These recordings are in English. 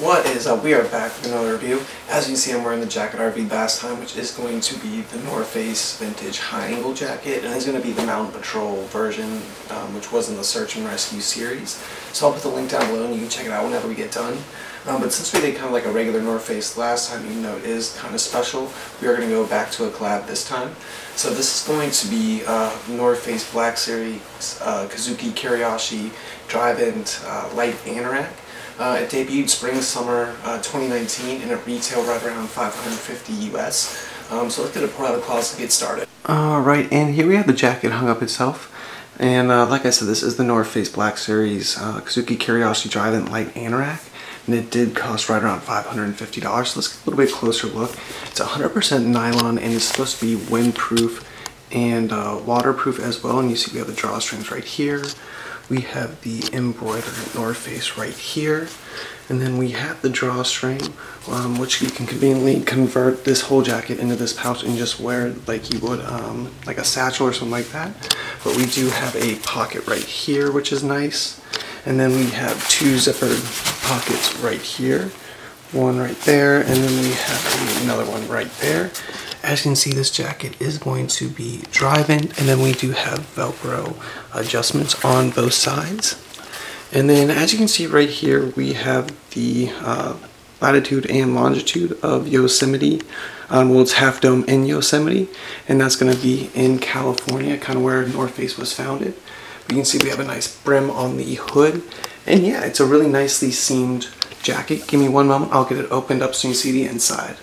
What is up? We are back with another review. As you can see, I'm wearing the jacket RV Bass Time, which is going to be the North Face Vintage High Angle Jacket, and it's going to be the Mountain Patrol version, um, which was in the Search and Rescue series. So I'll put the link down below, and you can check it out whenever we get done. Um, but since we did kind of like a regular North Face last time, even though it is kind of special, we are going to go back to a collab this time. So this is going to be uh, North Face Black Series uh, Kazuki Kuraishi DryVent uh, Light Anorak. Uh, it debuted spring summer uh, 2019 and it retailed right around 550 US. Um, so let's get a pour out of the closet to get started. Alright, and here we have the jacket hung up itself. And uh, like I said, this is the North Face Black Series uh, Kazuki Kuraishi DryVent Light Anorak. And it did cost right around $550. So let's get a little bit closer look. It's 100% nylon and it's supposed to be windproof and uh, waterproof as well. And you see we have the drawstrings right here we have the embroidered North Face right here. And then we have the drawstring, um, which you can conveniently convert this whole jacket into this pouch and just wear it like you would um, like a satchel or something like that. But we do have a pocket right here, which is nice. And then we have two zippered pockets right here. One right there, and then we have another one right there. As you can see, this jacket is going to be DryVent, and then we do have Velcro adjustments on both sides. And then as you can see right here, we have the uh, latitude and longitude of Yosemite. Um, well, it's Half Dome in Yosemite, and that's going to be in California, kind of where North Face was founded. But you can see we have a nice brim on the hood. And yeah, it's a really nicely seamed jacket. Give me one moment, I'll get it opened up so you can see the inside.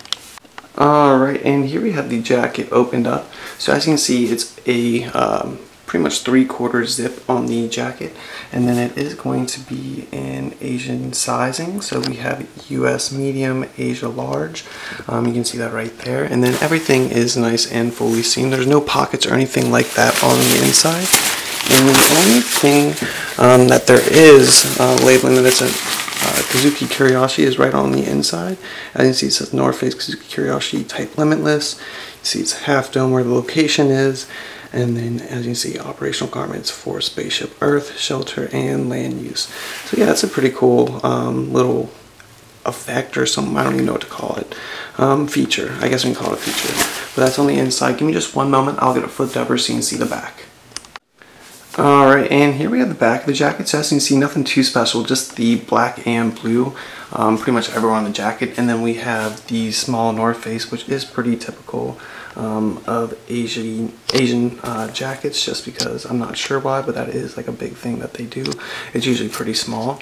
Alright, and here we have the jacket opened up. So as you can see, it's a um, pretty much three quarter zip on the jacket. And then it is going to be in Asian sizing. So we have US medium, Asia large. Um, you can see that right there. And then everything is nice and fully seamed. There's no pockets or anything like that on the inside. And the only thing um, that there is uh, labeling that it's a uh, Kazuki Kuraishi is right on the inside. As you see, it says North Face Kazuki Kuraishi Type Limitless. You see it's half dome where the location is. And then, as you see, operational garments for spaceship Earth, shelter, and land use. So yeah, that's a pretty cool um, little effect or something. I don't even know what to call it. Um, feature. I guess we can call it a feature. But that's on the inside. Give me just one moment. I'll get it flipped over so you can see the back. Alright, and here we have the back of the jacket. So as you can see, nothing too special, just the black and blue, um, pretty much everywhere on the jacket. And then we have the small North Face, which is pretty typical um, of Asian, Asian uh, jackets, just because I'm not sure why, but that is like a big thing that they do. It's usually pretty small.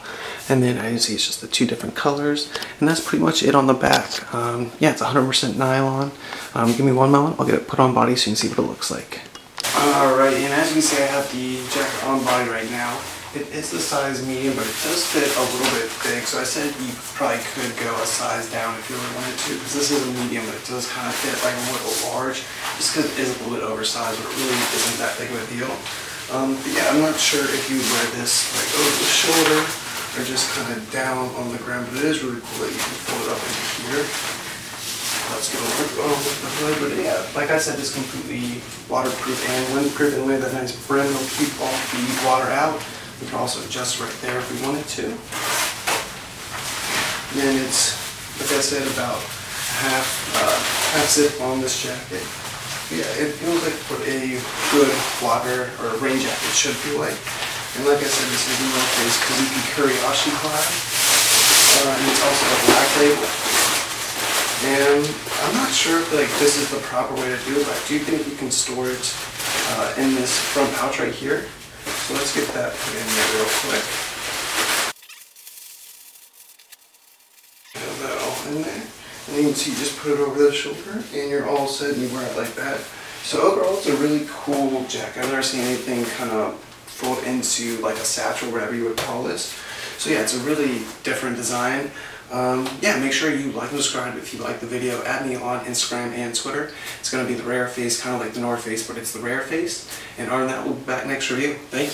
And then as you see, it's just the two different colors. And that's pretty much it on the back. Um, yeah, it's 100% nylon. Um, give me one moment, I'll get it put on body so you can see what it looks like. Alright, and as you can see I have the jacket on body right now. It is the size medium, but it does fit a little bit big, so I said you probably could go a size down if you really wanted to, because this is a medium, but it does kind of fit like a little large, just because it is a little bit oversized, but it really isn't that big of a deal. Um, but yeah, I'm not sure if you wear this like over the shoulder, or just kind of down on the ground, but it is really cool that you can fold it up into here let's go um, with the hood. But yeah, like I said, it's completely waterproof and windproof and with a nice brim. It'll keep all the water out. We can also adjust right there if we wanted to. then it's, like I said, about half uh, half zip on this jacket. Yeah, it feels like what a good water or rain jacket should feel like. And like I said, this is the North Face Kazuki Kuraishi collab. Uh, and it's also a black label. And I'm not sure if like this is the proper way to do it, but I do think you can store it uh, in this front pouch right here. So let's get that put in there real quick. Have that all in there. And you can see, just put it over the shoulder and you're all set and you wear it like that. So overall, it's a really cool jacket. I've never seen anything kind of fold into like a satchel, whatever you would call this. So yeah, it's a really different design. Um, yeah, make sure you like and subscribe if you like the video. Add me on Instagram and Twitter. It's going to be the rare face, kind of like the North Face, but it's the rare face. And other than that, we'll be back next review. Thank you.